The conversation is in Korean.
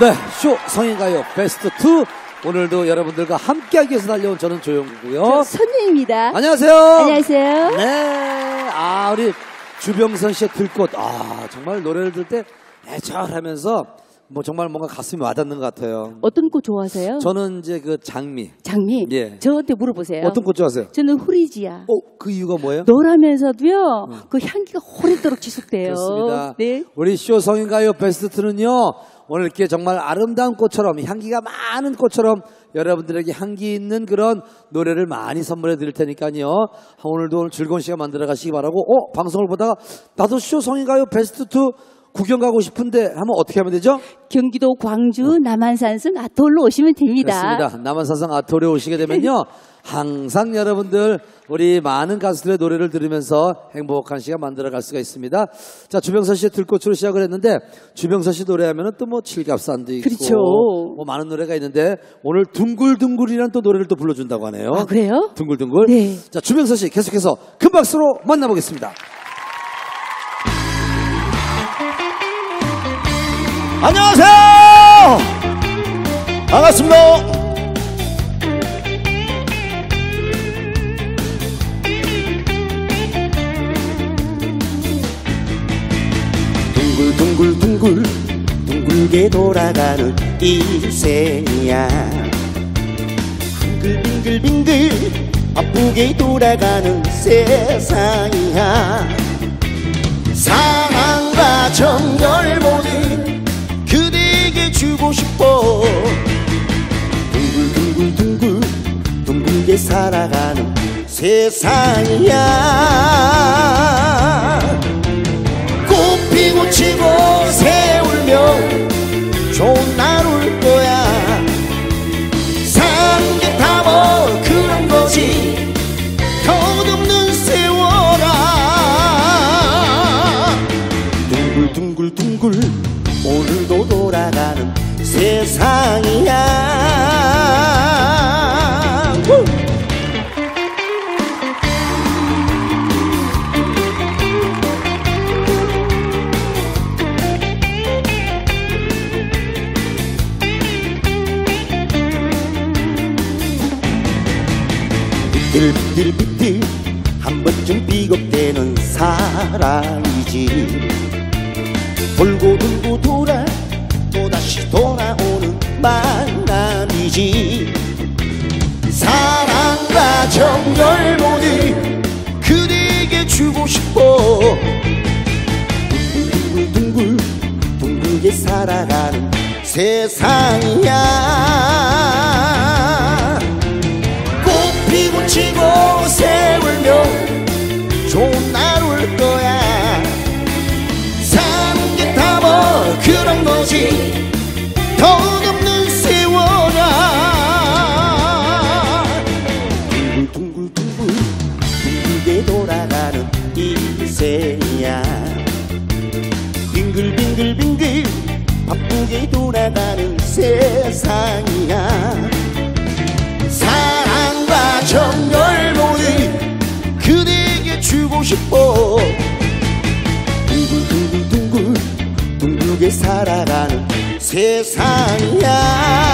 네, 쇼 성인가요 베스트 2 오늘도 여러분들과 함께하기 위해서 달려온 저는 조용구고요. 선녀입니다. 안녕하세요. 안녕하세요. 네, 아 우리 주병선 씨의 들꽃, 아 정말 노래를 들 때 애절하면서 뭐 정말 뭔가 가슴이 와닿는 것 같아요. 어떤 꽃 좋아하세요? 저는 이제 그 장미, 장미. 예. 저한테 물어보세요. 어떤 꽃 좋아하세요? 저는 후리지아. 어, 그 이유가 뭐예요? 노라면서도요, 그 향기가 오래도록 지속돼요. 그렇습니다. 네. 우리 쇼 성인가요 베스트는요 오늘 이렇게 정말 아름다운 꽃처럼 향기가 많은 꽃처럼 여러분들에게 향기 있는 그런 노래를 많이 선물해 드릴 테니까요. 오늘도 오늘 즐거운 시간 만들어 가시기 바라고, 어, 방송을 보다가 나도 쇼 성인가요 베스트 2 구경 가고 싶은데 하면 어떻게 하면 되죠? 경기도 광주 남한산성 아톨로 오시면 됩니다. 그렇습니다. 남한사상 아토리에 오시게 되면요. 항상 여러분들 우리 많은 가수들의 노래를 들으면서 행복한 시간 만들어 갈 수가 있습니다. 자, 주병서 씨의 들꽃으로 시작을 했는데 주병서 씨 노래하면은 또 뭐 칠갑산도 있고 그렇죠. 뭐 많은 노래가 있는데 오늘 둥글둥글이라는 또 노래를 또 불러준다고 하네요. 아, 그래요? 둥글둥글. 네. 자, 주병서 씨 계속해서 큰 박수로 만나보겠습니다. 안녕하세요. 반갑습니다. 둥글둥글둥글 둥글게 돌아가는 인생이야 빙글빙글빙글 바쁘게 돌아가는 세상이야 사랑과 정열 모두 싶어. 둥글둥글둥글 둥글게 살아가는 세상이야. 꽃 피고 치고 세상이야. 후! 비틀비틀비틀 한 번쯤 비겁대는 사랑이지. 돌고 돌고 돌아 세상이야. 꽃 피고 치고 세울며 좋은 날 올 거야. 삼계타버 그런 거지. 덧없는 세월아. 둥글둥글둥글 둥글게 돌아가는 인생이야 바쁘게 돌아가는 세상이야. 사랑과 정열 모두 그대에게 주고 싶어. 둥글둥글둥글 둥글게 살아가는 세상이야